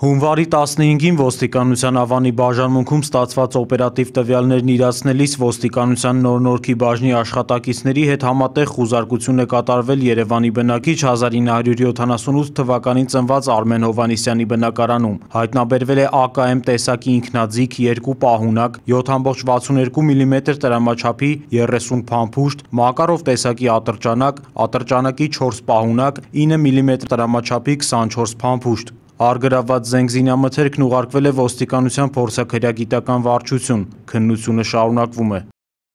Հունվարի 15-ին ոստիկանության Ավանի բաժանմունքում ստացված օպերատիվ տվյալներն իրացնելիս ոստիկանության Նոր Նորքի բաժնի աշխատակիցների հետ համատեղ խուզարկություն է կատարվել Երևանի բնակիչ 1978 թվականին ծնված Արմեն Հովհաննիսյանի բնակարանում: Հայտնաբերվել է ԱԿՄ տեսակի ինքնաձիգ երկու պահունակ, 7.62 մմ տրամաչափի 30 փամփուշտ, Մակարով տեսակի ատրճանակ, ատրճանակի 4 պահունակ, 9 մմ տրամաչափի 24 փամփուշտ: Առգրավված զենք զինամթերքն ուղարկվել է ոստիկանության փորձաքրեագիտական վարչություն: Քննությունը շարունակվում է: